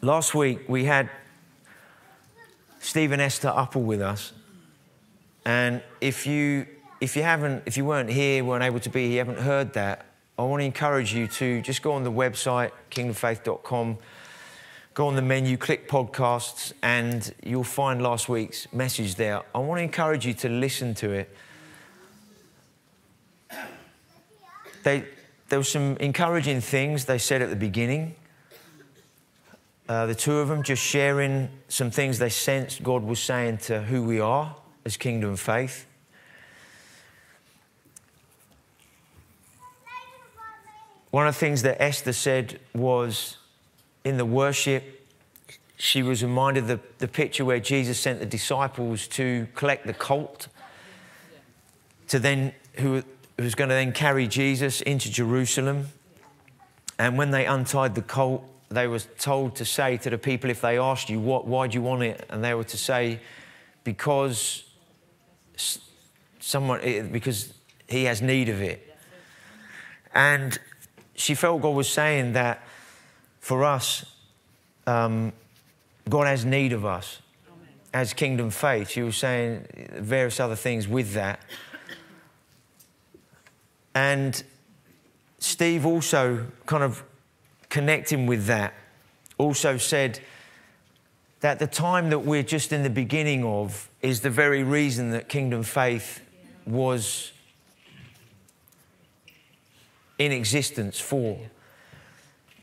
Last week we had Stephen Esther Uppal with us. And if you, if you haven't, if you weren't here, weren't able to be you haven't heard that, I want to encourage you to just go on the website, kingdomfaith.com, go on the menu, click podcasts, and you'll find last week's message there. I want to encourage you to listen to it. They, there were some encouraging things they said at the beginning. Uh, the two of them just sharing some things they sensed God was saying to who we are as Kingdom of Faith. One of the things that Esther said was in the worship, she was reminded the, the picture where Jesus sent the disciples to collect the colt, to then who was going to then carry Jesus into Jerusalem. And when they untied the colt, they were told to say to the people, if they asked you, what, why do you want it? And they were to say, because someone, because he has need of it. And she felt God was saying that for us, um, God has need of us as kingdom faith. She was saying various other things with that. And Steve also kind of connecting with that also said that the time that we're just in the beginning of is the very reason that kingdom faith was in existence for.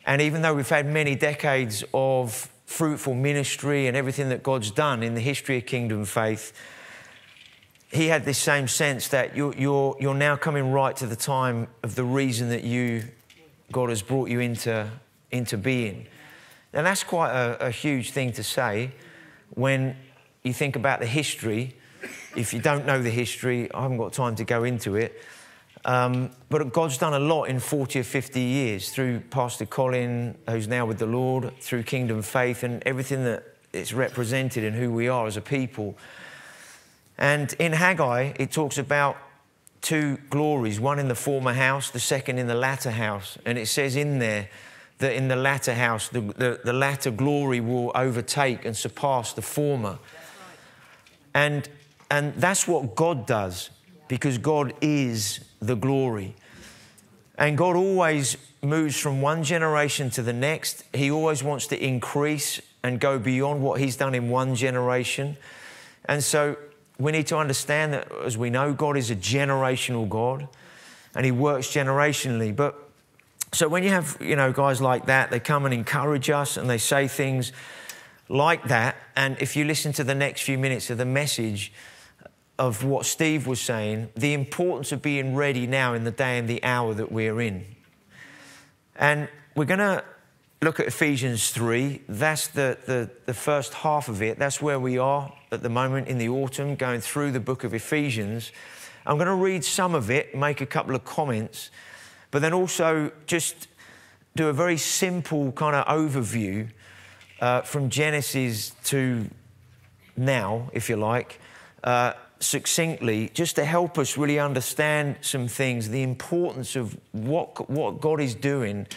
And even though we've had many decades of fruitful ministry and everything that God's done in the history of kingdom faith, he had this same sense that you're, you're, you're now coming right to the time of the reason that you, God has brought you into, into being. And that's quite a, a huge thing to say when you think about the history. If you don't know the history, I haven't got time to go into it. Um, but God's done a lot in 40 or 50 years through Pastor Colin, who's now with the Lord, through Kingdom Faith, and everything that it's represented in who we are as a people. And in Haggai, it talks about two glories one in the former house, the second in the latter house. And it says in there that in the latter house, the, the, the latter glory will overtake and surpass the former. And, and that's what God does because God is the glory. And God always moves from one generation to the next. He always wants to increase and go beyond what He's done in one generation. And so we need to understand that, as we know, God is a generational God and He works generationally. But so when you have, you know, guys like that, they come and encourage us and they say things like that. And if you listen to the next few minutes of the message, of what Steve was saying, the importance of being ready now in the day and the hour that we're in. And we're going to look at Ephesians 3. That's the, the, the, first half of it. That's where we are at the moment in the autumn, going through the book of Ephesians. I'm going to read some of it, make a couple of comments, but then also just do a very simple kind of overview uh, from Genesis to now, if you like. Uh, succinctly just to help us really understand some things, the importance of what, what God is doing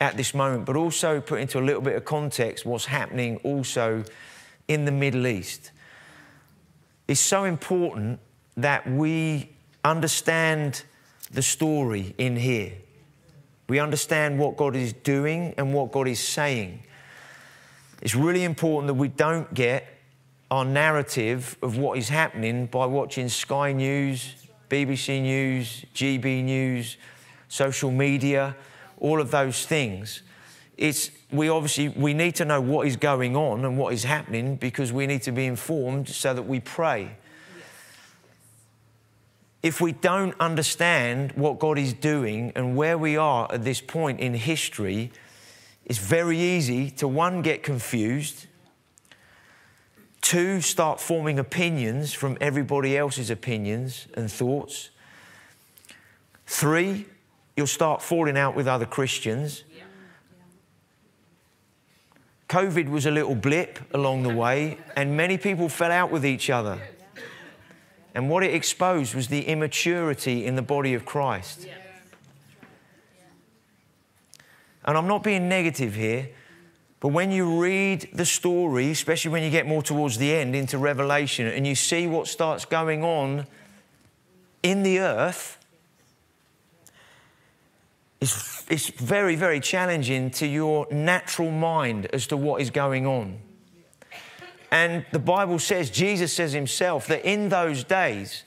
at this moment, but also put into a little bit of context what's happening also in the Middle East. It's so important that we understand the story in here. We understand what God is doing and what God is saying. It's really important that we don't get our narrative of what is happening by watching Sky News, BBC News, GB News, social media, all of those things. It's, we obviously we need to know what is going on and what is happening because we need to be informed so that we pray. If we don't understand what God is doing and where we are at this point in history, it's very easy to one get confused Two, start forming opinions from everybody else's opinions and thoughts. Three, you'll start falling out with other Christians. COVID was a little blip along the way, and many people fell out with each other. And what it exposed was the immaturity in the body of Christ. And I'm not being negative here, But when you read the story, especially when you get more towards the end into Revelation, and you see what starts going on in the earth, it's, it's very, very challenging to your natural mind as to what is going on. And the Bible says, Jesus says himself, that in those days,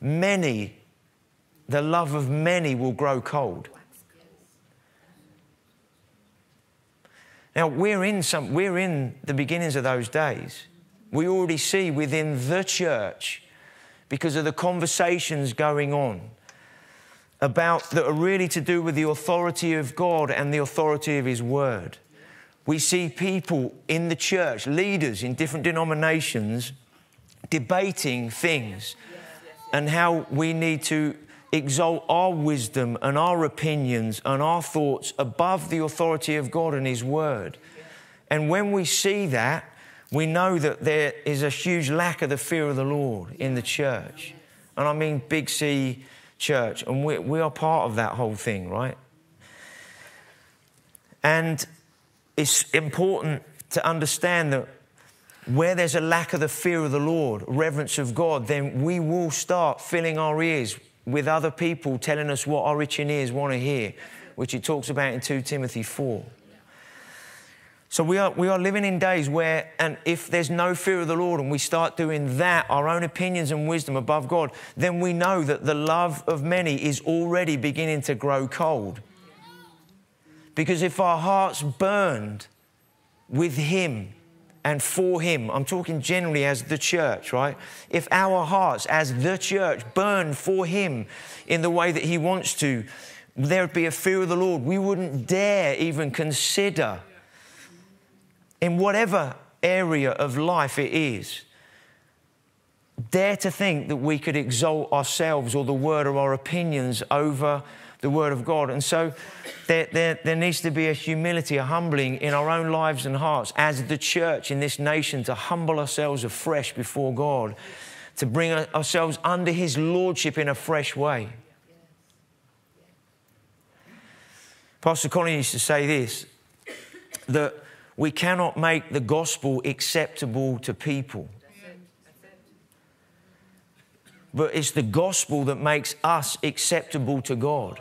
many, the love of many will grow cold. Now, we're in, some, we're in the beginnings of those days. We already see within the church, because of the conversations going on about that are really to do with the authority of God and the authority of His Word. We see people in the church, leaders in different denominations, debating things and how we need to exalt our wisdom and our opinions and our thoughts above the authority of God and His Word. And when we see that, we know that there is a huge lack of the fear of the Lord in the church. And I mean Big C church, and we, we are part of that whole thing, right? And it's important to understand that where there's a lack of the fear of the Lord, reverence of God, then we will start filling our ears with other people telling us what our itching ears want to hear, which it talks about in 2 Timothy 4. So we are, we are living in days where, and if there's no fear of the Lord and we start doing that, our own opinions and wisdom above God, then we know that the love of many is already beginning to grow cold. Because if our hearts burned with Him and for Him, I'm talking generally as the church, right? If our hearts as the church burn for Him in the way that He wants to, there'd be a fear of the Lord. We wouldn't dare even consider in whatever area of life it is, dare to think that we could exalt ourselves or the word or our opinions over the word of God. And so there, there, there, needs to be a humility, a humbling in our own lives and hearts as the church in this nation to humble ourselves afresh before God, to bring ourselves under his lordship in a fresh way. Pastor Colin used to say this that we cannot make the gospel acceptable to people. But it's the gospel that makes us acceptable to God.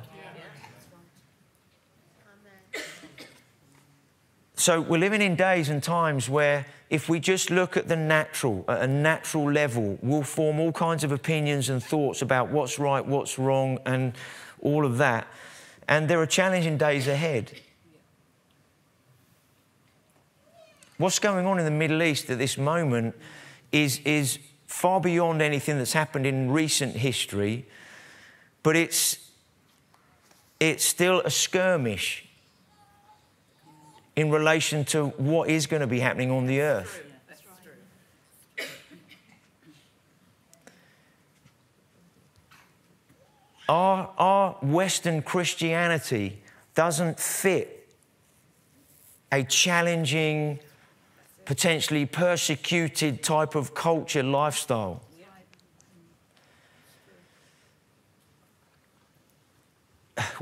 So we're living in days and times where if we just look at the natural, at a natural level, we'll form all kinds of opinions and thoughts about what's right, what's wrong, and all of that. And there are challenging days ahead. What's going on in the Middle East at this moment is, is far beyond anything that's happened in recent history, but it's, it's still a skirmish in relation to what is going to be happening on the earth. Our, our Western Christianity doesn't fit a challenging, potentially persecuted type of culture lifestyle.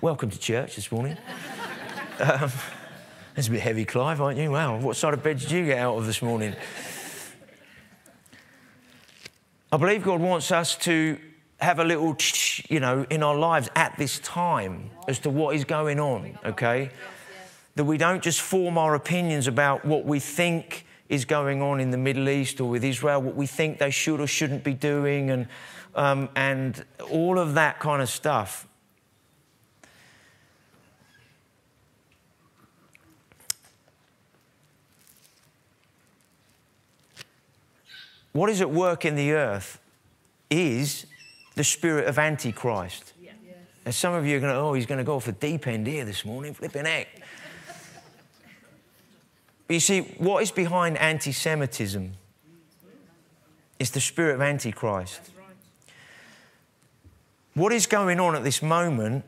Welcome to church this morning. um, that's a bit heavy, Clive, aren't you? Wow, what side of bed did you get out of this morning? I believe God wants us to have a little, you know, in our lives at this time as to what is going on, okay? That we don't just form our opinions about what we think is going on in the Middle East or with Israel, what we think they should or shouldn't be doing, and, um, and all of that kind of stuff. What is at work in the earth is the spirit of Antichrist. Yeah. And some of you are going to, oh, he's going to go off the deep end here this morning, flipping heck. But you see, what is behind anti Semitism is the spirit of Antichrist. What is going on at this moment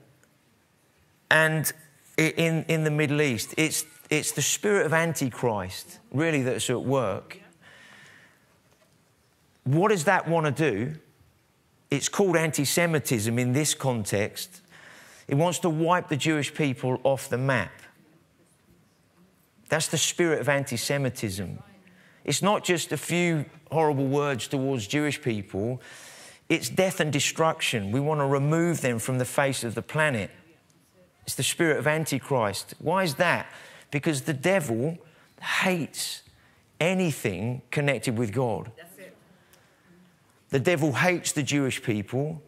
and in, in the Middle East? It's, it's the spirit of Antichrist, really, that's at work. What does that want to do? It's called anti Semitism in this context. It wants to wipe the Jewish people off the map. That's the spirit of anti Semitism. It's not just a few horrible words towards Jewish people, it's death and destruction. We want to remove them from the face of the planet. It's the spirit of Antichrist. Why is that? Because the devil hates anything connected with God. The devil hates the Jewish people.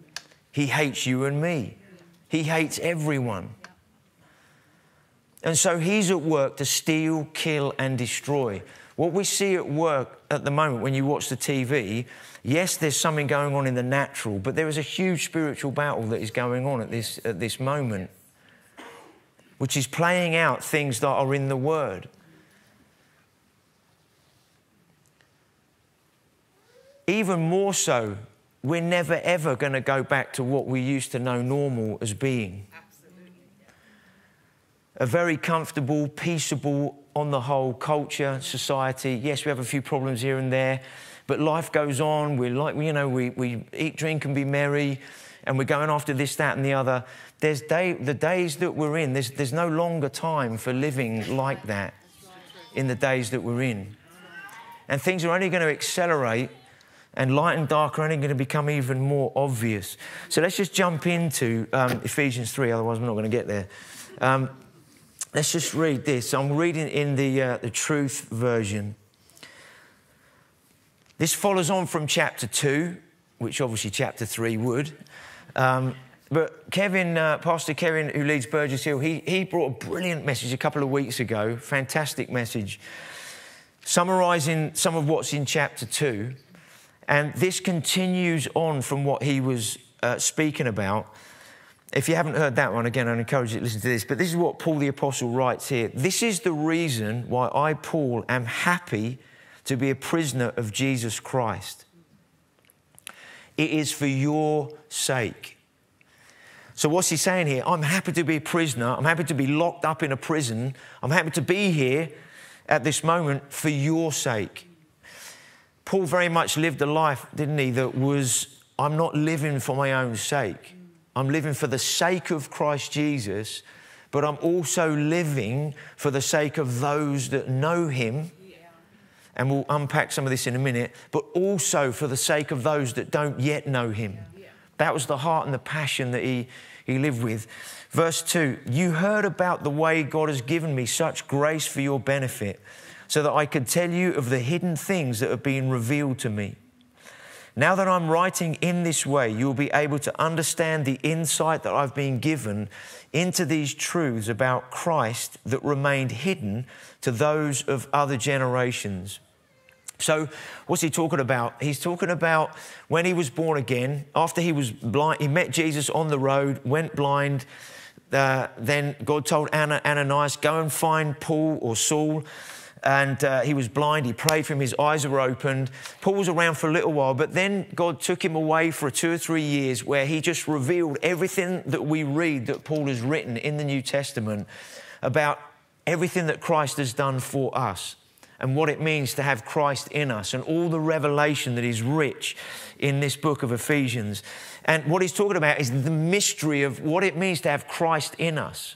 He hates you and me. He hates everyone. And so he's at work to steal, kill, and destroy. What we see at work at the moment when you watch the TV, yes, there's something going on in the natural, but there is a huge spiritual battle that is going on at this, at this moment, which is playing out things that are in the Word. Even more so, we're never ever going to go back to what we used to know normal as being. A very comfortable, peaceable, on the whole, culture, society. Yes, we have a few problems here and there, but life goes on. We're like, you know, we, we eat, drink, and be merry, and we're going after this, that, and the other. There's day, the days that we're in, there's, there's no longer time for living like that in the days that we're in. And things are only going to accelerate and light and dark are only going to become even more obvious. So let's just jump into um, Ephesians 3, otherwise, we're not going to get there. Um, let's just read this. I'm reading in the, uh, the Truth version. This follows on from chapter 2, which obviously chapter 3 would. Um, but Kevin, uh, Pastor Kevin, who leads Burgess Hill, he, he brought a brilliant message a couple of weeks ago, fantastic message, summarising some of what's in chapter 2. And this continues on from what he was uh, speaking about. If you haven't heard that one, again, I'd encourage you to listen to this. But this is what Paul the Apostle writes here. This is the reason why I, Paul, am happy to be a prisoner of Jesus Christ. It is for your sake. So, what's he saying here? I'm happy to be a prisoner. I'm happy to be locked up in a prison. I'm happy to be here at this moment for your sake. Paul very much lived a life, didn't he, that was, I'm not living for my own sake. I'm living for the sake of Christ Jesus, but I'm also living for the sake of those that know him. And we'll unpack some of this in a minute, but also for the sake of those that don't yet know him. That was the heart and the passion that he, he lived with. Verse 2 You heard about the way God has given me such grace for your benefit so that I could tell you of the hidden things that have been revealed to me. Now that I'm writing in this way, you'll be able to understand the insight that I've been given into these truths about Christ that remained hidden to those of other generations. So, what's he talking about? He's talking about when he was born again, after he was blind, he met Jesus on the road, went blind. Uh, then God told Ananias, Go and find Paul or Saul and uh, he was blind. He prayed for him, his eyes were opened. Paul was around for a little while, but then God took him away for two or three years where he just revealed everything that we read that Paul has written in the New Testament about everything that Christ has done for us and what it means to have Christ in us and all the revelation that is rich in this book of Ephesians. And what he's talking about is the mystery of what it means to have Christ in us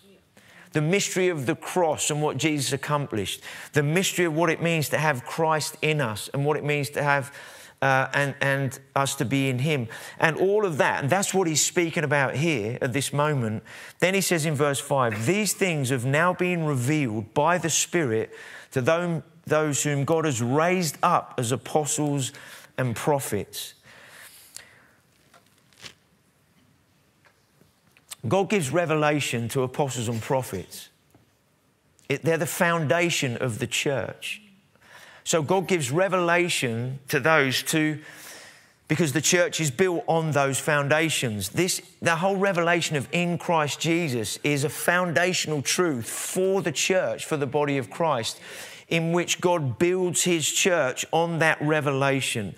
the mystery of the cross and what Jesus accomplished, the mystery of what it means to have Christ in us and what it means to have uh, and, and us to be in Him. And all of that, and that's what he's speaking about here at this moment. Then he says in verse 5 These things have now been revealed by the Spirit to those whom God has raised up as apostles and prophets. God gives revelation to apostles and prophets. It, they're the foundation of the church. So God gives revelation to those to because the church is built on those foundations. This the whole revelation of in Christ Jesus is a foundational truth for the church, for the body of Christ, in which God builds his church on that revelation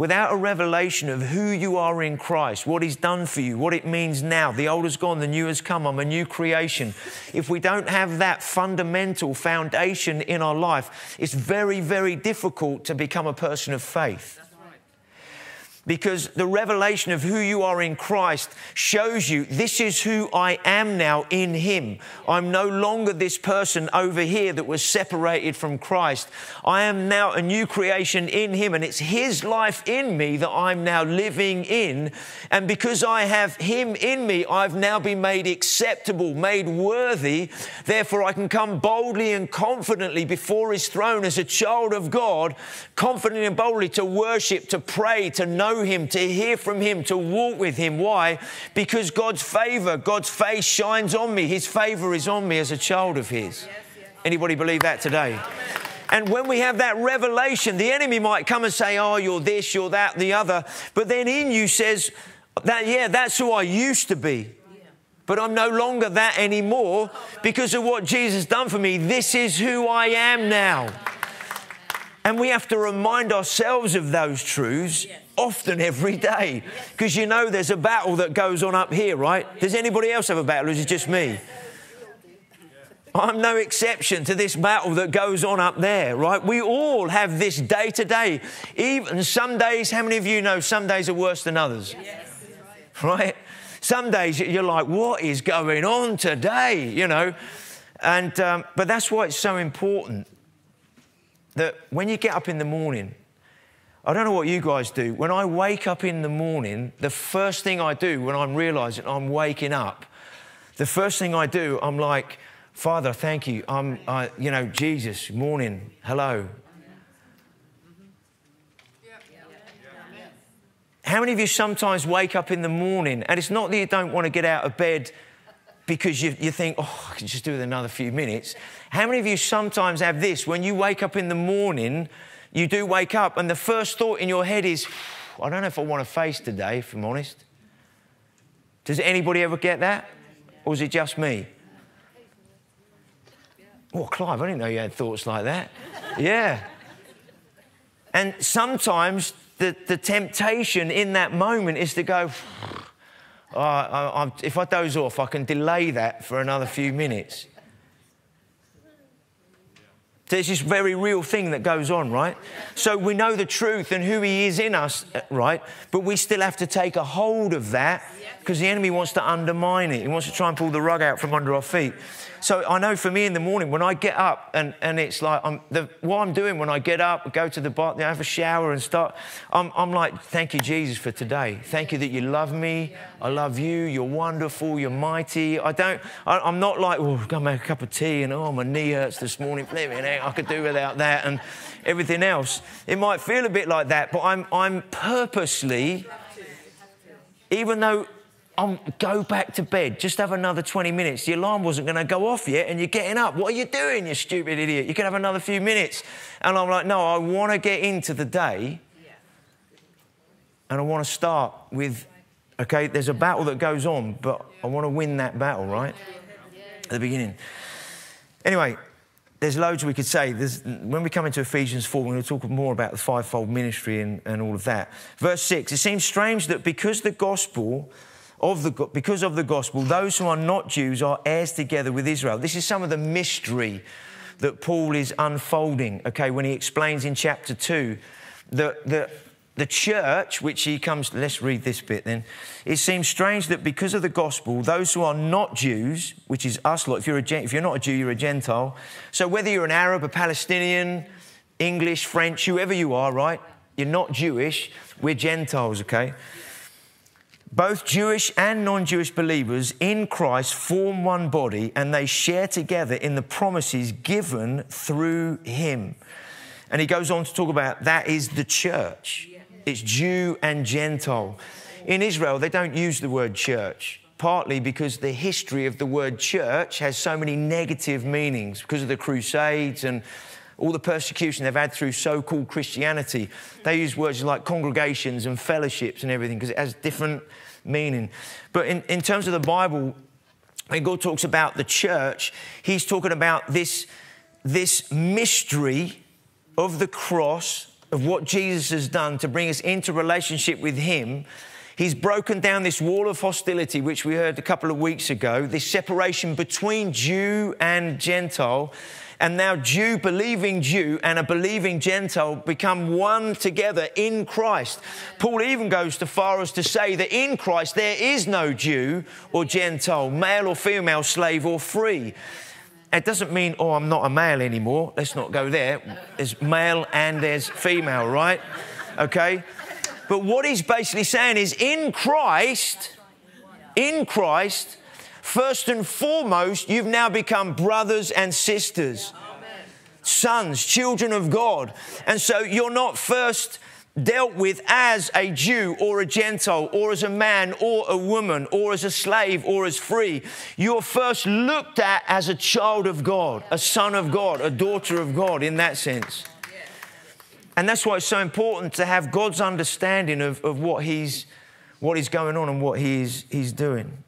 without a revelation of who you are in Christ, what He's done for you, what it means now, the old has gone, the new has come, I'm a new creation. If we don't have that fundamental foundation in our life, it's very, very difficult to become a person of faith. Because the revelation of who you are in Christ shows you this is who I am now in Him. I'm no longer this person over here that was separated from Christ. I am now a new creation in Him, and it's His life in me that I'm now living in. And because I have Him in me, I've now been made acceptable, made worthy. Therefore, I can come boldly and confidently before His throne as a child of God, confidently and boldly to worship, to pray, to know know Him, to hear from Him, to walk with Him. Why? Because God's favor, God's face shines on me. His favor is on me as a child of His. Anybody believe that today? And when we have that revelation, the enemy might come and say, Oh, you're this, you're that, the other. But then in you says, that, Yeah, that's who I used to be. But I'm no longer that anymore because of what Jesus done for me. This is who I am now. And we have to remind ourselves of those truths often every day. Because you know there's a battle that goes on up here, right? Does anybody else have a battle or is it just me? I'm no exception to this battle that goes on up there, right? We all have this day to day. Even some days, how many of you know some days are worse than others? Yes. Right? Some days you're like, what is going on today? You know? And, um, but that's why it's so important that when you get up in the morning, I don't know what you guys do. When I wake up in the morning, the first thing I do when I'm realizing I'm waking up, the first thing I do, I'm like, Father, thank you. I'm, you know, Jesus, morning, hello. How many of you sometimes wake up in the morning and it's not that you don't want to get out of bed because you, you think, oh, I can just do it another few minutes. How many of you sometimes have this when you wake up in the morning? You do wake up, and the first thought in your head is, I don't know if I want to face today, if I'm honest. Does anybody ever get that? Or is it just me? Oh, Clive, I didn't know you had thoughts like that. yeah. And sometimes the, the temptation in that moment is to go, oh, I, I, if I doze off, I can delay that for another few minutes. There's this very real thing that goes on, right? So we know the truth and who He is in us, uh, right? But we still have to take a hold of that because the enemy wants to undermine it. He wants to try and pull the rug out from under our feet. So I know for me in the morning when I get up and, and it's like I'm, the, what I'm doing when I get up, go to the bath, have a shower and start, I'm, I'm like, thank you, Jesus, for today. Thank you that you love me. I love you. You're wonderful. You're mighty. I don't, I, am not like, oh, go make a cup of tea and oh, my knee hurts this morning. I could do without that and everything else. It might feel a bit like that, but I'm, I'm purposely, even though I'm, go back to bed. Just have another 20 minutes. The alarm wasn't going to go off yet, and you're getting up. What are you doing, you stupid idiot? You can have another few minutes. And I'm like, no, I want to get into the day, and I want to start with, okay, there's a battle that goes on, but I want to win that battle, right? At the beginning. Anyway, there's loads we could say. There's, when we come into Ephesians 4, we're going to talk more about the fivefold ministry and, and all of that. Verse 6 It seems strange that because the gospel of the, because of the gospel, those who are not Jews are heirs together with Israel. This is some of the mystery that Paul is unfolding, okay, when he explains in chapter 2 that the, the church, which he comes, let's read this bit then. It seems strange that because of the gospel, those who are not Jews, which is us lot, if you're, a, if you're not a Jew, you're a Gentile. So whether you're an Arab, a Palestinian, English, French, whoever you are, right? You're not Jewish, we're Gentiles, okay? Both Jewish and non Jewish believers in Christ form one body and they share together in the promises given through Him. And he goes on to talk about that is the church. It's Jew and Gentile. In Israel, they don't use the word church, partly because the history of the word church has so many negative meanings because of the Crusades and all the persecution they've had through so called Christianity. They use words like congregations and fellowships and everything because it has different meaning. But in, in terms of the Bible, when God talks about the church, he's talking about this, this mystery of the cross, of what Jesus has done to bring us into relationship with him. He's broken down this wall of hostility, which we heard a couple of weeks ago, this separation between Jew and Gentile. And now Jew, believing Jew, and a believing Gentile become one together in Christ. Paul even goes to far as to say that in Christ there is no Jew or Gentile, male or female, slave or free. It doesn't mean, oh, I'm not a male anymore. Let's not go there. There's male and there's female, right? Okay? But what he's basically saying is in Christ, in Christ, first and foremost, you've now become brothers and sisters, sons, children of God. And so you're not first dealt with as a Jew or a Gentile or as a man or a woman or as a slave or as free. You're first looked at as a child of God, a son of God, a daughter of God in that sense. And that's why it's so important to have God's understanding of, of what, he's, what is going on and what he's, he's doing.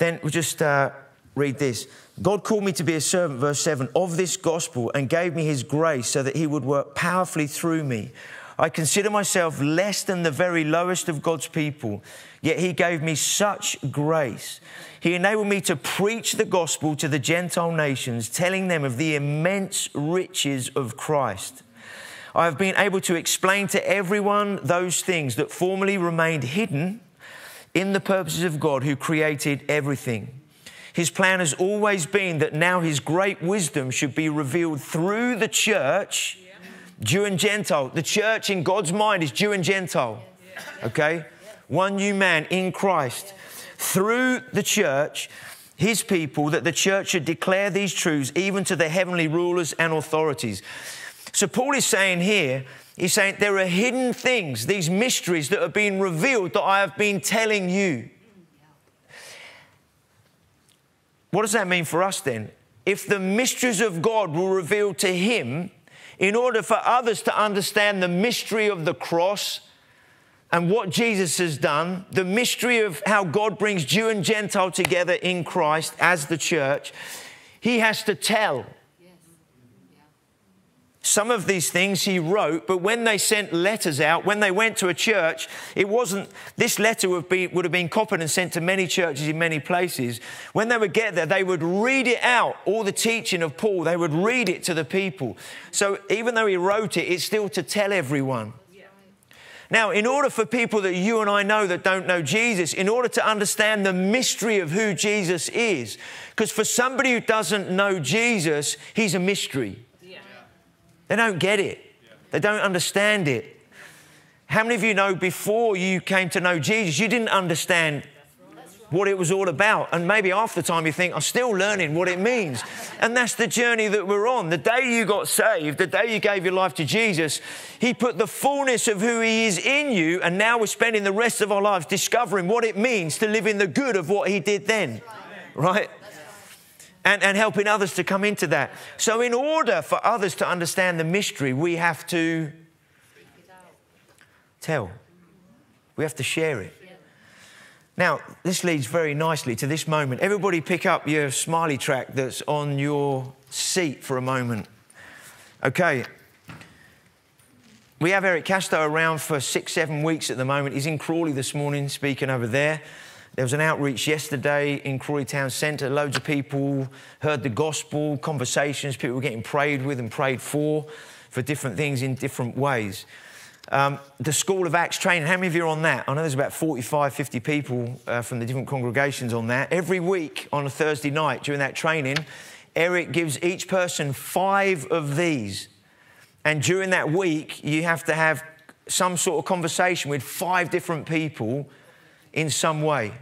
Then we'll just uh, read this. God called me to be a servant, verse 7, of this gospel and gave me his grace so that he would work powerfully through me. I consider myself less than the very lowest of God's people, yet he gave me such grace. He enabled me to preach the gospel to the Gentile nations, telling them of the immense riches of Christ. I have been able to explain to everyone those things that formerly remained hidden in the purposes of God who created everything. His plan has always been that now his great wisdom should be revealed through the church, Jew and Gentile. The church in God's mind is Jew and Gentile. Okay? One new man in Christ. Through the church, his people, that the church should declare these truths even to the heavenly rulers and authorities. So, Paul is saying here, he's saying there are hidden things, these mysteries that are being revealed that I have been telling you. What does that mean for us then? If the mysteries of God were revealed to him, in order for others to understand the mystery of the cross and what Jesus has done, the mystery of how God brings Jew and Gentile together in Christ as the church, he has to tell some of these things he wrote, but when they sent letters out, when they went to a church, it wasn't, this letter would, be, would have been copied and sent to many churches in many places. When they would get there, they would read it out, all the teaching of Paul, they would read it to the people. So even though he wrote it, it's still to tell everyone. Now, in order for people that you and I know that don't know Jesus, in order to understand the mystery of who Jesus is, because for somebody who doesn't know Jesus, he's a mystery. They don't get it, they don't understand it. How many of you know before you came to know Jesus, you didn't understand what it was all about. And maybe half the time you think, I'm still learning what it means. And that's the journey that we're on. The day you got saved, the day you gave your life to Jesus, He put the fullness of who He is in you. And now we're spending the rest of our lives discovering what it means to live in the good of what He did then. Right? And, and helping others to come into that. So, in order for others to understand the mystery, we have to tell, we have to share it. Now, this leads very nicely to this moment. Everybody, pick up your smiley track that's on your seat for a moment. Okay. We have Eric Casto around for six, seven weeks at the moment. He's in Crawley this morning speaking over there. There was an outreach yesterday in Crawley Town Centre. Loads of people heard the gospel, conversations, people were getting prayed with and prayed for, for different things in different ways. Um, the School of Acts training, how many of you are on that? I know there's about 45, 50 people uh, from the different congregations on that. Every week on a Thursday night during that training, Eric gives each person five of these. And during that week, you have to have some sort of conversation with five different people in some way.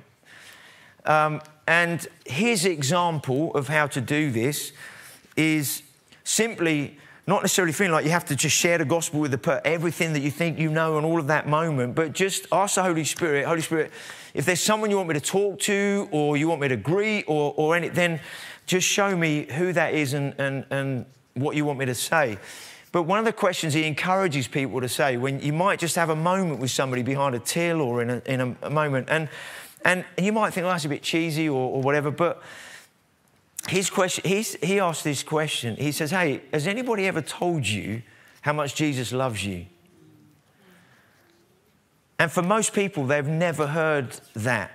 Um, and his example of how to do this is simply not necessarily feeling like you have to just share the gospel with the everything that you think you know and all of that moment, but just ask the Holy Spirit, Holy Spirit, if there's someone you want me to talk to or you want me to greet or, or any, then just show me who that is and, and, and what you want me to say. But one of the questions he encourages people to say when you might just have a moment with somebody behind a till or in a, in a moment, and, and you might think, oh, that's a bit cheesy or, or whatever, but his question, he asked this question. He says, Hey, has anybody ever told you how much Jesus loves you? And for most people, they've never heard that.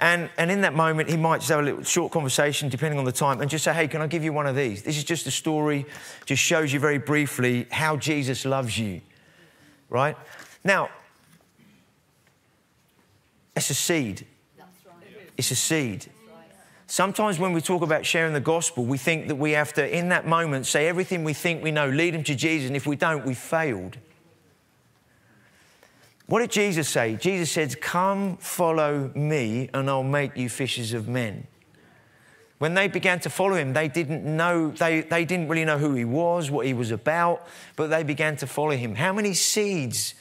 And, and in that moment, he might just have a little short conversation, depending on the time, and just say, Hey, can I give you one of these? This is just a story, just shows you very briefly how Jesus loves you, right? Now, it's a seed. It's a seed. Sometimes when we talk about sharing the gospel, we think that we have to, in that moment, say everything we think we know, lead them to Jesus, and if we don't, we've failed. What did Jesus say? Jesus said, Come follow me, and I'll make you fishers of men. When they began to follow him, they didn't know, they, they didn't really know who he was, what he was about, but they began to follow him. How many seeds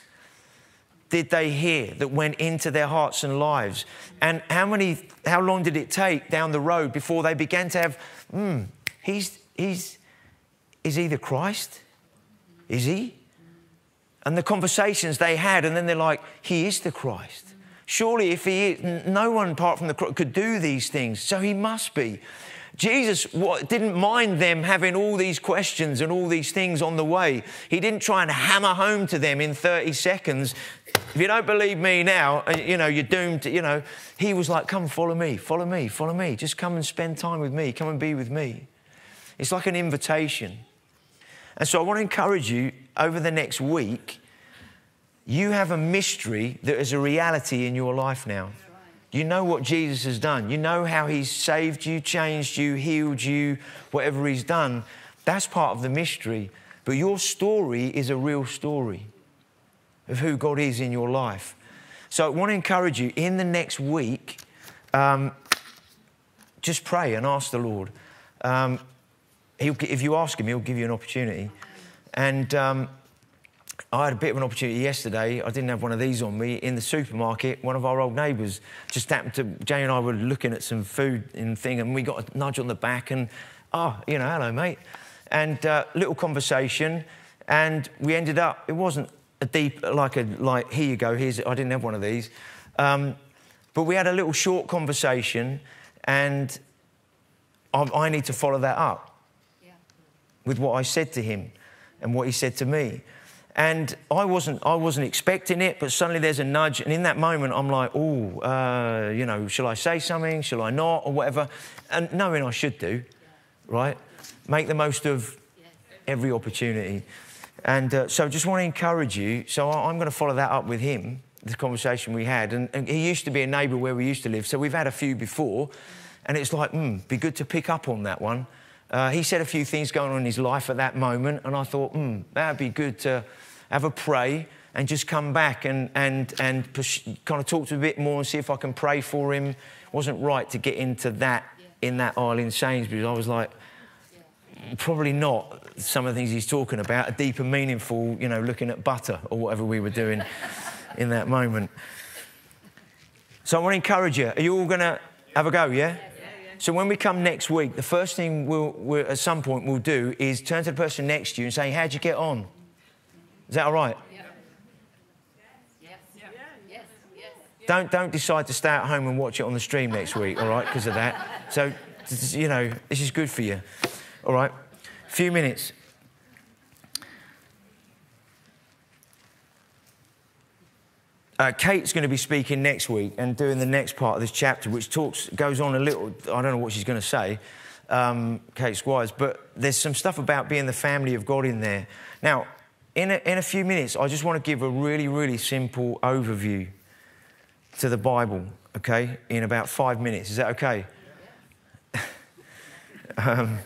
did they hear that went into their hearts and lives? And how many, how long did it take down the road before they began to have, hmm, he's, he's, is he the Christ? Is he? And the conversations they had, and then they're like, he is the Christ. Surely, if he is, no one apart from the Christ could do these things, so he must be. Jesus didn't mind them having all these questions and all these things on the way. He didn't try and hammer home to them in 30 seconds. If you don't believe me now, uh, you know, you're doomed to, you know. He was like, come follow me, follow me, follow me. Just come and spend time with me, come and be with me. It's like an invitation. And so I want to encourage you over the next week, you have a mystery that is a reality in your life now. You know what Jesus has done. You know how he's saved you, changed you, healed you, whatever he's done. That's part of the mystery. But your story is a real story of who God is in your life. So I want to encourage you in the next week, um, just pray and ask the Lord. Um, if you ask Him, He'll give you an opportunity. And um, I had a bit of an opportunity yesterday. I didn't have one of these on me in the supermarket. One of our old neighbours just happened to. Jay and I were looking at some food and thing, and we got a nudge on the back, and oh, you know, hello, mate, and uh, little conversation, and we ended up. It wasn't a deep like a like. Here you go. Here's. I didn't have one of these, um, but we had a little short conversation, and I, I need to follow that up yeah. with what I said to him and what he said to me. And I wasn't, I wasn't expecting it, but suddenly there's a nudge. And in that moment, I'm like, oh, uh, you know, shall I say something? Shall I not? Or whatever. And knowing I should do, right? Make the most of every opportunity. And uh, so just want to encourage you. So I'm going to follow that up with him, the conversation we had. And, and he used to be a neighbour where we used to live. So we've had a few before. And it's like, hmm, be good to pick up on that one. Uh, he said a few things going on in his life at that moment. And I thought, hmm, that'd be good to have a pray, and just come back and, and, and push, kind of talk to him a bit more and see if I can pray for him. It wasn't right to get into that yeah. in that aisle in Sainsbury's. I was like, yeah. probably not some of the things he's talking about, a deep and meaningful, you know, looking at butter or whatever we were doing in that moment. So I want to encourage you. Are you all going to have a go, yeah? So when we come next week, the first thing we'll, we'll, at some point we'll do is turn to the person next to you and say, how'd you get on? Is that all right? Yes. Don't, don't decide to stay at home and watch it on the stream next week, all right, because of that. So, you know, this is good for you. All right, few minutes. Uh, Kate's going to be speaking next week and doing the next part of this chapter, which talks goes on a little. I don't know what she's going to say, um, Kate Squires, but there's some stuff about being the family of God in there. Now, in a, in a few minutes, I just want to give a really, really simple overview to the Bible, okay, in about five minutes. Is that okay? um,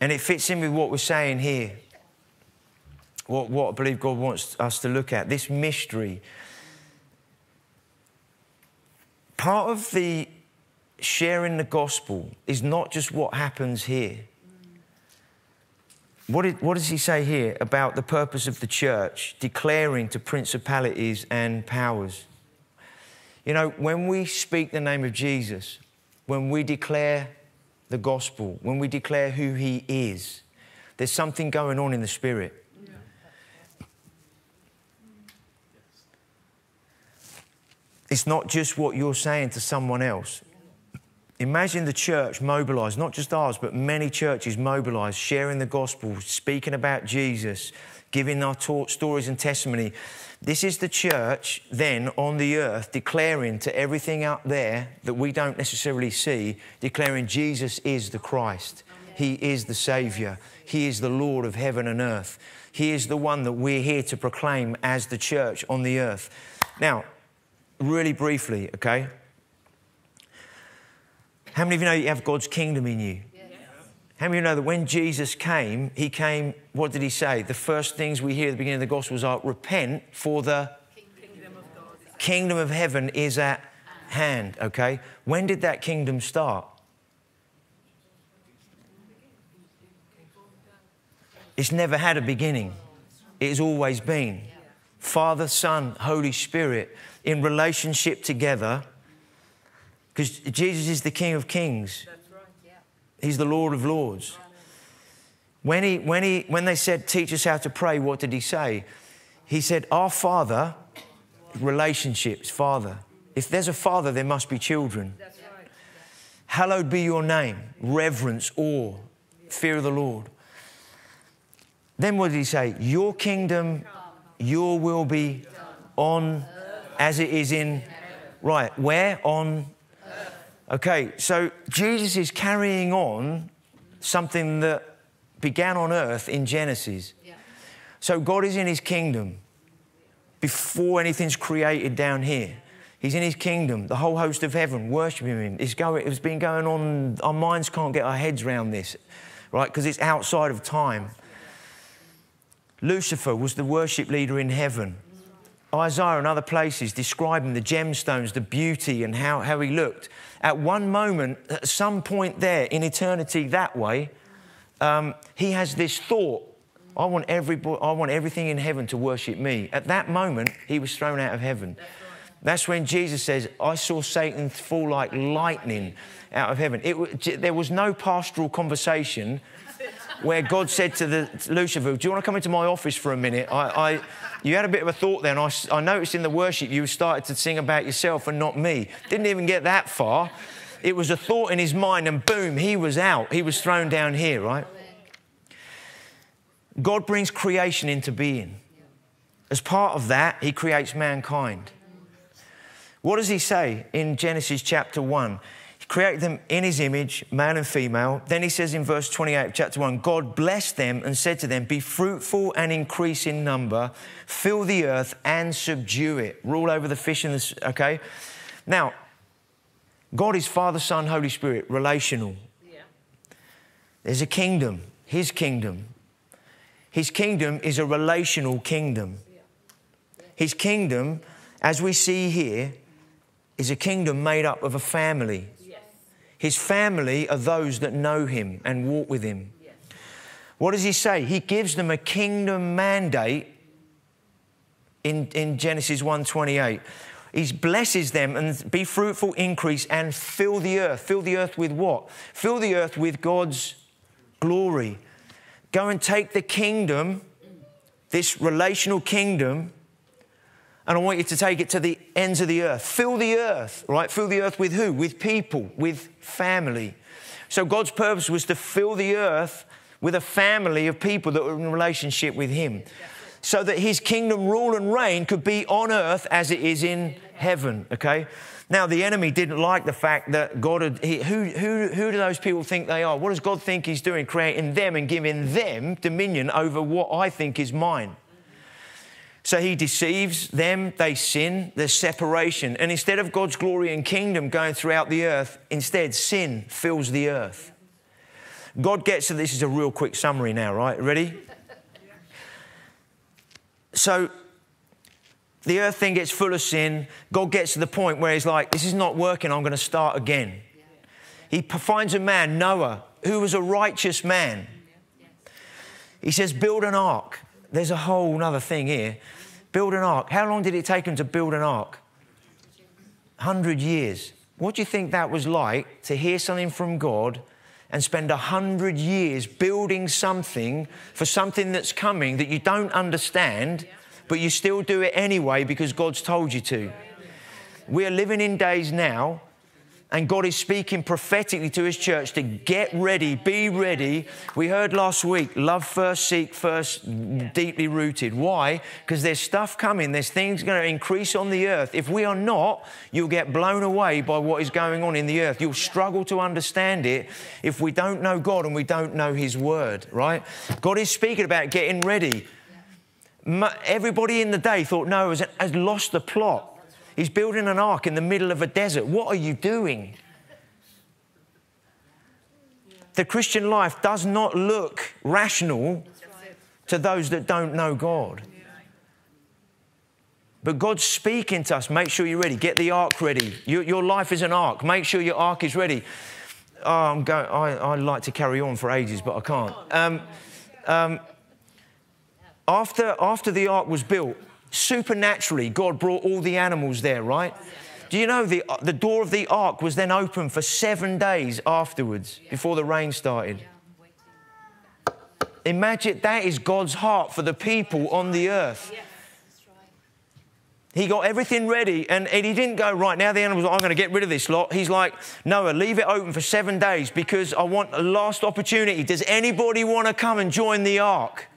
and it fits in with what we're saying here. What, what I believe God wants us to look at this mystery. Part of the sharing the gospel is not just what happens here what, did, what does he say here about the purpose of the church declaring to principalities and powers? You know, when we speak the name of Jesus, when we declare the gospel, when we declare who he is, there's something going on in the spirit. It's not just what you're saying to someone else. Imagine the church mobilized, not just ours, but many churches mobilized, sharing the gospel, speaking about Jesus, giving our stories and testimony. This is the church then on the earth declaring to everything out there that we don't necessarily see, declaring Jesus is the Christ. He is the Savior. He is the Lord of heaven and earth. He is the one that we're here to proclaim as the church on the earth. Now, really briefly, okay? How many of you know you have God's kingdom in you? How many of you know that when Jesus came, he came, what did he say? The first things we hear at the beginning of the Gospels are repent for the kingdom of, God. kingdom of heaven is at hand, okay? When did that kingdom start? It's never had a beginning, it has always been. Father, Son, Holy Spirit in relationship together because Jesus is the King of Kings. He's the Lord of Lords. When, he, when, he, when they said, Teach us how to pray, what did he say? He said, Our Father, relationships, Father. If there's a Father, there must be children. Hallowed be your name, reverence, awe, fear of the Lord. Then what did he say? Your kingdom, your will be on as it is in. Right, where? On Okay, so Jesus is carrying on something that began on earth in Genesis. Yeah. So God is in his kingdom before anything's created down here. He's in his kingdom, the whole host of heaven worshiping him. It's, going, it's been going on, our minds can't get our heads around this, right? Because it's outside of time. Lucifer was the worship leader in heaven. Isaiah and other places describing the gemstones, the beauty, and how, how he looked at one moment, at some point there in eternity that way, um, he has this thought I want, every, I want everything in heaven to worship me. At that moment, he was thrown out of heaven. That's when Jesus says, I saw Satan fall like lightning out of heaven. It, there was no pastoral conversation where God said to the Lucifer, Do you want to come into my office for a minute? I, I you had a bit of a thought then. I, I noticed in the worship you started to sing about yourself and not me. Didn't even get that far. It was a thought in his mind, and boom, he was out. He was thrown down here, right? God brings creation into being. As part of that, he creates mankind. What does he say in Genesis chapter 1? He created them in his image, male and female. Then he says in verse 28 of chapter 1 God blessed them and said to them, Be fruitful and increase in number, fill the earth and subdue it. Rule over the fish and the. Okay? Now, God is Father, Son, Holy Spirit, relational. Yeah. There's a kingdom, His kingdom. His kingdom is a relational kingdom. His kingdom, as we see here, is a kingdom made up of a family. His family are those that know him and walk with him. Yes. What does he say? He gives them a kingdom mandate in, in Genesis 1:28. He blesses them and be fruitful, increase, and fill the earth. Fill the earth with what? Fill the earth with God's glory. Go and take the kingdom, this relational kingdom, and I want you to take it to the ends of the earth. Fill the earth, right? Fill the earth with who? With people, with family. So God's purpose was to fill the earth with a family of people that were in relationship with Him. So that His kingdom rule and reign could be on earth as it is in heaven, okay? Now, the enemy didn't like the fact that God had. He, who, who, who do those people think they are? What does God think He's doing? Creating them and giving them dominion over what I think is mine. So he deceives them, they sin, there's separation. And instead of God's glory and kingdom going throughout the earth, instead sin fills the earth. God gets to this is a real quick summary now, right? Ready? So the earth thing gets full of sin. God gets to the point where he's like, this is not working, I'm going to start again. He finds a man, Noah, who was a righteous man. He says, build an ark there's a whole other thing here. Build an ark. How long did it take them to build an ark? 100 years. What do you think that was like to hear something from God and spend 100 years building something for something that's coming that you don't understand, but you still do it anyway because God's told you to? We are living in days now And God is speaking prophetically to his church to get ready, be ready. We heard last week love first, seek first, deeply rooted. Why? Because there's stuff coming, there's things going to increase on the earth. If we are not, you'll get blown away by what is going on in the earth. You'll struggle to understand it if we don't know God and we don't know his word, right? God is speaking about getting ready. Everybody in the day thought Noah has lost the plot. He's building an ark in the middle of a desert. What are you doing? The Christian life does not look rational to those that don't know God. But God's speaking to us. Make sure you're ready. Get the ark ready. Your, your life is an ark. Make sure your ark is ready. Oh, I'm going, I, I like to carry on for ages, but I can't. Um, um, after, after the ark was built, supernaturally, God brought all the animals there, right? Do you know the, uh, the door of the ark was then open for seven days afterwards before the rain started? Imagine that is God's heart for the people on the earth. He got everything ready and, and he didn't go, right now the animals, I'm going to get rid of this lot. He's like, Noah, leave it open for seven days because I want a last opportunity. Does anybody want to come and join the ark?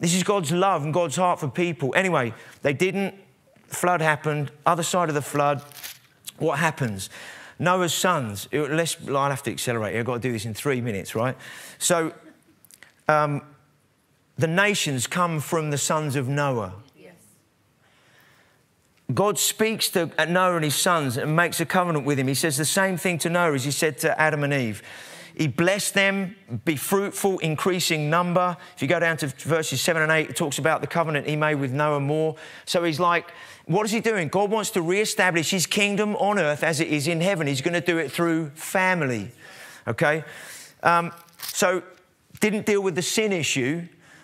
This is God's love and God's heart for people. Anyway, they didn't. Flood happened. Other side of the flood, what happens? Noah's sons. let's, I'll have to accelerate here. I've got to do this in three minutes, right? So, um, the nations come from the sons of Noah. Yes. God speaks to Noah and his sons and makes a covenant with him. He says the same thing to Noah as he said to Adam and Eve. He blessed them, be fruitful, increasing number. If you go down to verses 7 and 8, it talks about the covenant he made with Noah more. So he's like, what is he doing? God wants to reestablish his kingdom on earth as it is in heaven. He's going to do it through family. Okay? Um, so, didn't deal with the sin issue.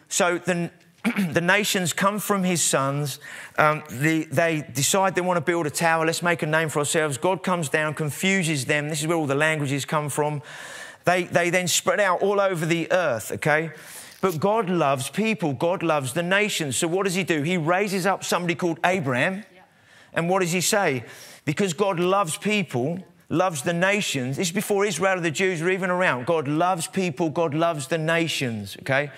So, the, the nations come from his sons. Um, the, they decide they want to build a tower. Let's make a name for ourselves. God comes down, confuses them. This is where all the languages come from. They, they then spread out all over the earth, okay? But God loves people, God loves the nations. So what does He do? He raises up somebody called Abraham. And what does He say? Because God loves people, loves the nations. This is before Israel or the Jews were even around. God loves people, God loves the nations, okay?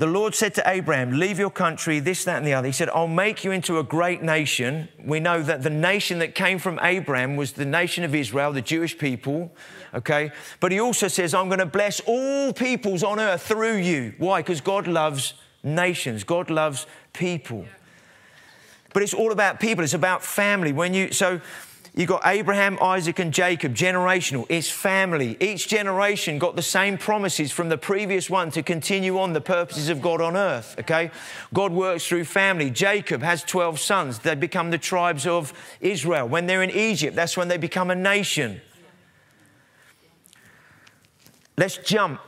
The Lord said to Abraham, Leave your country, this, that, and the other. He said, I'll make you into a great nation. We know that the nation that came from Abraham was the nation of Israel, the Jewish people, okay? But he also says, I'm going to bless all peoples on earth through you. Why? Because God loves nations, God loves people. But it's all about people, it's about family. When you, so, You've got Abraham, Isaac, and Jacob, generational. It's family. Each generation got the same promises from the previous one to continue on the purposes of God on earth, okay? God works through family. Jacob has 12 sons. They become the tribes of Israel. When they're in Egypt, that's when they become a nation. Let's jump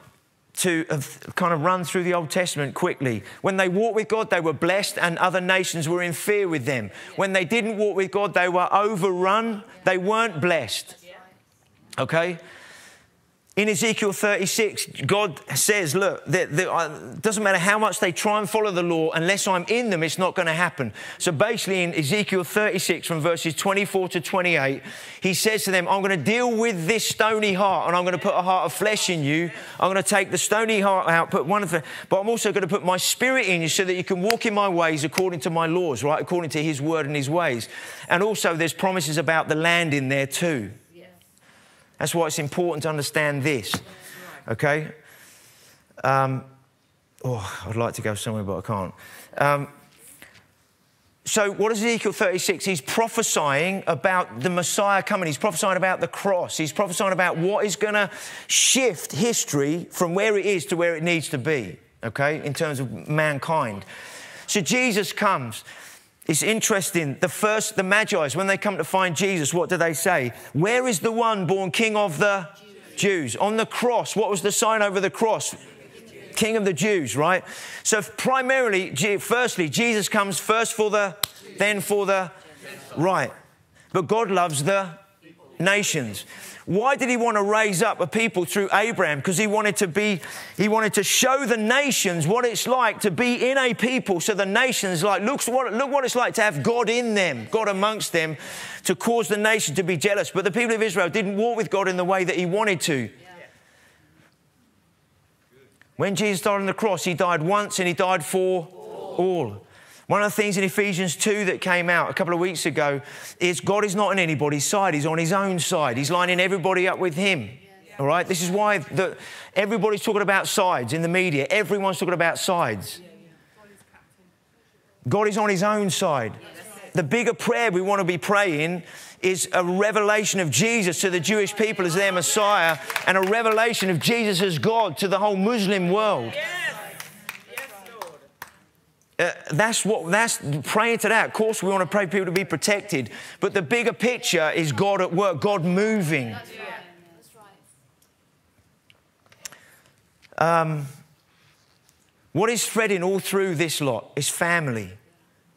to uh, kind of run through the Old Testament quickly. When they walked with God, they were blessed, and other nations were in fear with them. When they didn't walk with God, they were overrun, they weren't blessed. Okay? In Ezekiel 36, God says, Look, it doesn't matter how much they try and follow the law, unless I'm in them, it's not going to happen. So basically, in Ezekiel 36, from verses 24 to 28, he says to them, I'm going to deal with this stony heart, and I'm going to put a heart of flesh in you. I'm going to take the stony heart out, put one of the, but I'm also going to put my spirit in you so that you can walk in my ways according to my laws, right? According to his word and his ways. And also, there's promises about the land in there too. That's why it's important to understand this. Okay? Um, oh, I'd like to go somewhere, but I can't. Um, so, what is Ezekiel 36? He's prophesying about the Messiah coming. He's prophesying about the cross. He's prophesying about what is going to shift history from where it is to where it needs to be, okay, in terms of mankind. So, Jesus comes. It's interesting. The first, the Magi's, when they come to find Jesus, what do they say? Where is the one born king of the Jews? Jews. On the cross, what was the sign over the cross? King of the Jews, right? So primarily, firstly, Jesus comes first for the, then for the, right. But God loves the nations. Why did he want to raise up a people through Abraham? Because he wanted to be, he wanted to show the nations what it's like to be in a people. So the nations like, look what, look what it's like to have God in them, God amongst them, to cause the nation to be jealous. But the people of Israel didn't walk with God in the way that he wanted to. When Jesus died on the cross, he died once and he died for all. One of the things in Ephesians 2 that came out a couple of weeks ago is God is not on anybody's side, He's on His own side. He's lining everybody up with Him. All right? This is why the, everybody's talking about sides in the media. Everyone's talking about sides. God is on His own side. The bigger prayer we want to be praying is a revelation of Jesus to the Jewish people as their Messiah and a revelation of Jesus as God to the whole Muslim world. Uh, that's what that's praying to that. Of course, we want to pray people to be protected, but the bigger picture is God at work, God moving. Um, what is threading all through this lot is family.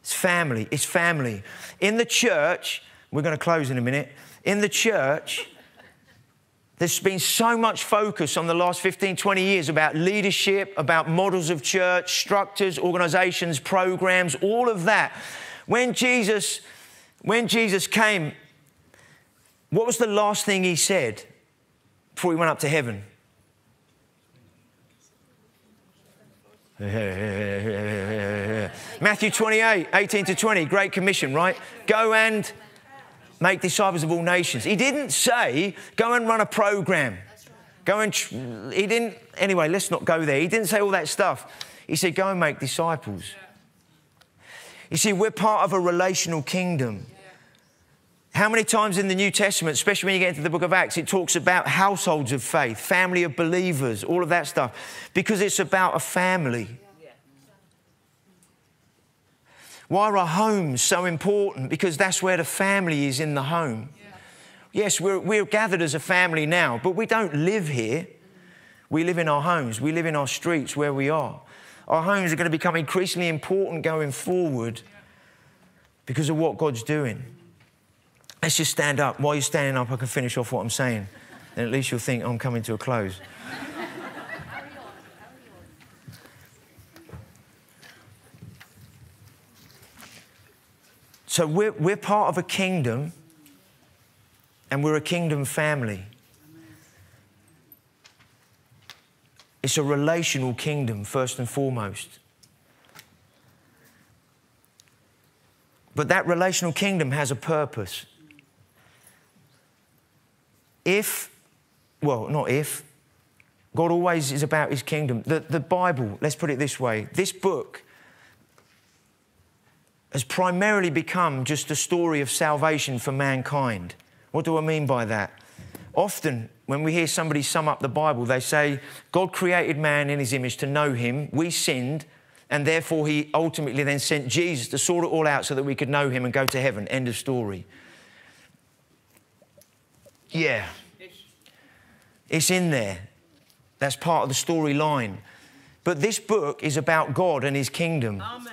It's family. It's family. In the church, we're going to close in a minute. In the church, there's been so much focus on the last 15, 20 years about leadership, about models of church, structures, organizations, programs, all of that. When Jesus, when Jesus came, what was the last thing he said before he went up to heaven? Matthew 28, 18 to 20, Great Commission, right? Go and make disciples of all nations. He didn't say, go and run a program. Go and, he didn't, anyway, let's not go there. He didn't say all that stuff. He said, go and make disciples. You see, we're part of a relational kingdom. How many times in the New Testament, especially when you get into the book of Acts, it talks about households of faith, family of believers, all of that stuff, because it's about a family. Why are homes so important? Because that's where the family is in the home. Yeah. Yes, we're, we're gathered as a family now, but we don't live here. We live in our homes, we live in our streets where we are. Our homes are going to become increasingly important going forward because of what God's doing. Let's just stand up. While you're standing up, I can finish off what I'm saying. Then at least you'll think I'm coming to a close. So we're, we're part of a kingdom and we're a kingdom family. It's a relational kingdom, first and foremost. But that relational kingdom has a purpose. If, well, not if, God always is about his kingdom. The, the Bible, let's put it this way this book has primarily become just a story of salvation for mankind. What do I mean by that? Often, when we hear somebody sum up the Bible, they say, God created man in his image to know him, we sinned, and therefore he ultimately then sent Jesus to sort it all out so that we could know him and go to heaven. End of story. Yeah. It's in there. That's part of the storyline. But this book is about God and his kingdom. Amen.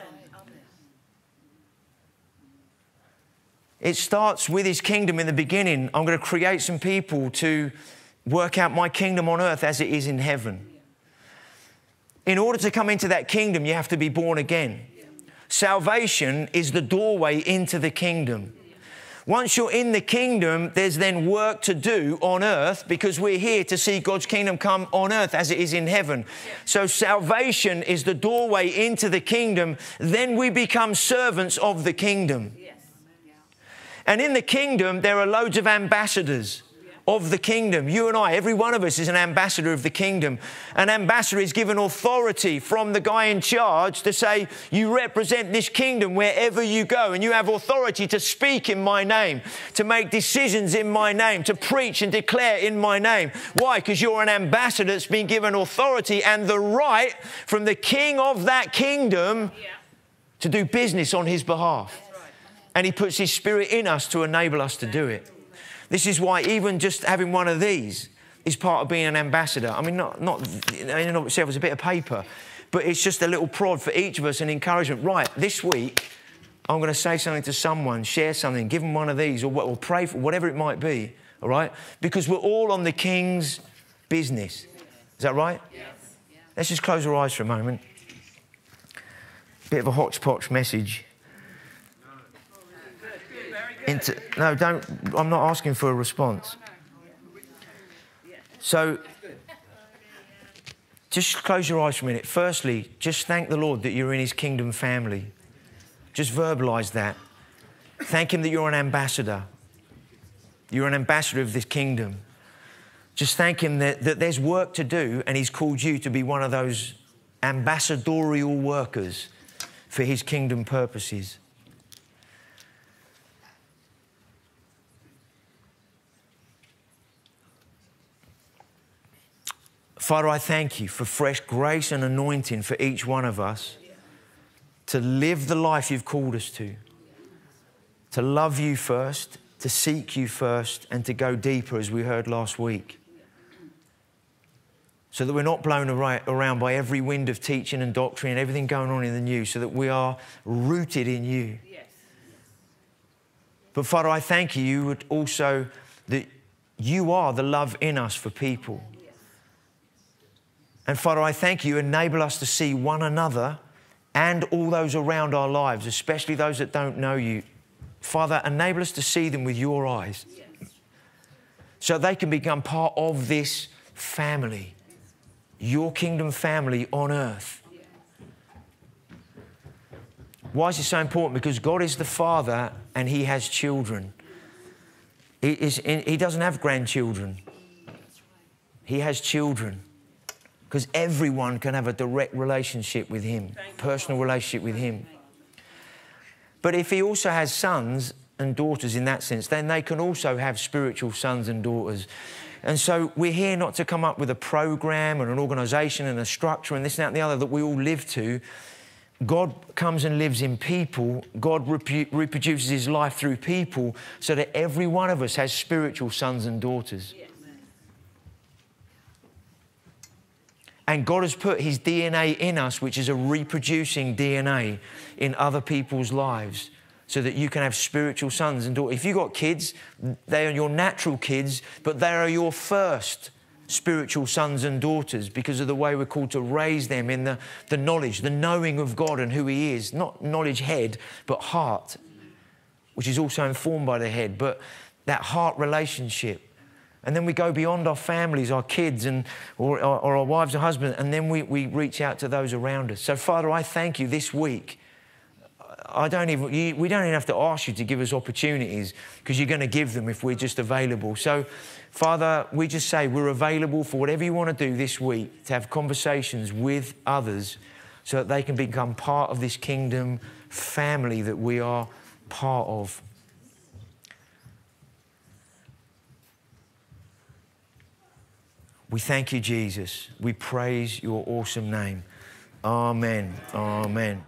It starts with his kingdom in the beginning. I'm going to create some people to work out my kingdom on earth as it is in heaven. In order to come into that kingdom, you have to be born again. Salvation is the doorway into the kingdom. Once you're in the kingdom, there's then work to do on earth because we're here to see God's kingdom come on earth as it is in heaven. So, salvation is the doorway into the kingdom. Then we become servants of the kingdom. And in the kingdom, there are loads of ambassadors of the kingdom. You and I, every one of us is an ambassador of the kingdom. An ambassador is given authority from the guy in charge to say, You represent this kingdom wherever you go, and you have authority to speak in my name, to make decisions in my name, to preach and declare in my name. Why? Because you're an ambassador that's been given authority and the right from the king of that kingdom to do business on his behalf and He puts His Spirit in us to enable us to do it. This is why even just having one of these is part of being an ambassador. I mean, not, not in and of itself as a bit of paper, but it's just a little prod for each of us and encouragement. Right, this week, I'm going to say something to someone, share something, give them one of these, or, or pray for whatever it might be. All right? Because we're all on the king's business. Is that right? Yes. Let's just close our eyes for a moment. Bit of a hodgepodge message. Into, no, don't. I'm not asking for a response. So, just close your eyes for a minute. Firstly, just thank the Lord that you're in His kingdom family. Just verbalize that. Thank Him that you're an ambassador. You're an ambassador of this kingdom. Just thank Him that, that there's work to do, and He's called you to be one of those ambassadorial workers for His kingdom purposes. Father, I thank you for fresh grace and anointing for each one of us to live the life you've called us to, to love you first, to seek you first, and to go deeper, as we heard last week. So that we're not blown around by every wind of teaching and doctrine and everything going on in the news, so that we are rooted in you. Yes. But Father, I thank you, you would also, that you are the love in us for people. And Father, I thank you, enable us to see one another and all those around our lives, especially those that don't know you. Father, enable us to see them with your eyes so they can become part of this family, your kingdom family on earth. Why is it so important? Because God is the Father and He has children. He, is, he doesn't have grandchildren, He has children because everyone can have a direct relationship with Him, personal relationship with Him. But if He also has sons and daughters in that sense, then they can also have spiritual sons and daughters. And so we're here not to come up with a program and an organization and a structure and this and that and the other that we all live to. God comes and lives in people. God reproduces his life through people so that every one of us has spiritual sons and daughters. And God has put His DNA in us, which is a reproducing DNA in other people's lives, so that you can have spiritual sons and daughters. If you've got kids, they are your natural kids, but they are your first spiritual sons and daughters because of the way we're called to raise them in the, the knowledge, the knowing of God and who He is. Not knowledge head, but heart, which is also informed by the head, but that heart relationship. And then we go beyond our families, our kids, and, or, or our wives or husbands, and then we, we reach out to those around us. So, Father, I thank you this week. I don't even, you, we don't even have to ask you to give us opportunities because you're going to give them if we're just available. So, Father, we just say we're available for whatever you want to do this week to have conversations with others so that they can become part of this kingdom family that we are part of. We thank you, Jesus. We praise your awesome name. Amen. Amen.